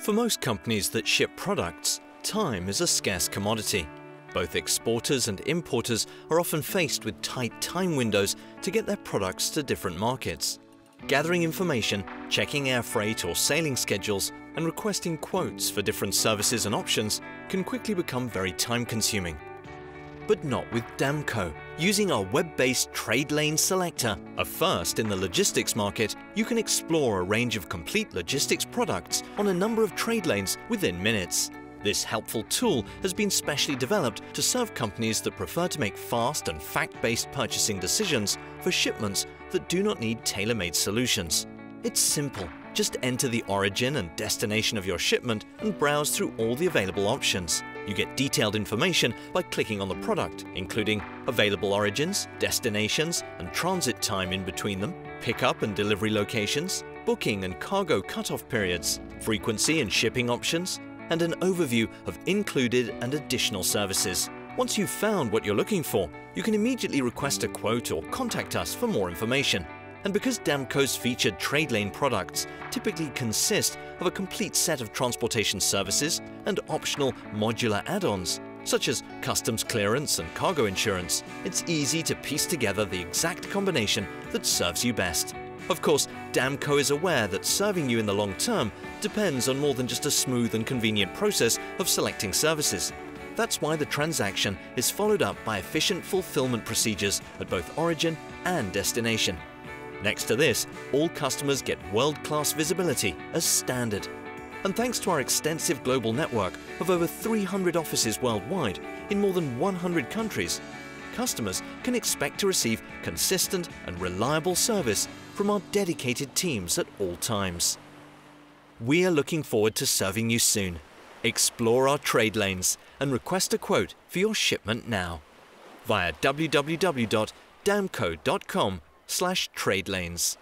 For most companies that ship products, time is a scarce commodity. Both exporters and importers are often faced with tight time windows to get their products to different markets. Gathering information, checking air freight or sailing schedules, and requesting quotes for different services and options can quickly become very time consuming. But not with Damco. Using our web-based trade lane selector, a first in the logistics market, you can explore a range of complete logistics products on a number of trade lanes within minutes. This helpful tool has been specially developed to serve companies that prefer to make fast and fact-based purchasing decisions for shipments that do not need tailor-made solutions. It's simple. Just enter the origin and destination of your shipment and browse through all the available options. You get detailed information by clicking on the product, including available origins, destinations, and transit time in between them, pickup and delivery locations, booking and cargo cutoff periods, frequency and shipping options, and an overview of included and additional services. Once you've found what you're looking for, you can immediately request a quote or contact us for more information. And because Damco's featured trade lane products typically consist of a complete set of transportation services and optional modular add-ons, such as customs clearance and cargo insurance, it's easy to piece together the exact combination that serves you best. Of course, Damco is aware that serving you in the long term depends on more than just a smooth and convenient process of selecting services. That's why the transaction is followed up by efficient fulfillment procedures at both origin and destination. Next to this, all customers get world-class visibility as standard. And thanks to our extensive global network of over 300 offices worldwide in more than 100 countries, customers can expect to receive consistent and reliable service from our dedicated teams at all times. We are looking forward to serving you soon. Explore our trade lanes and request a quote for your shipment now via www.damco.com slash trade lanes.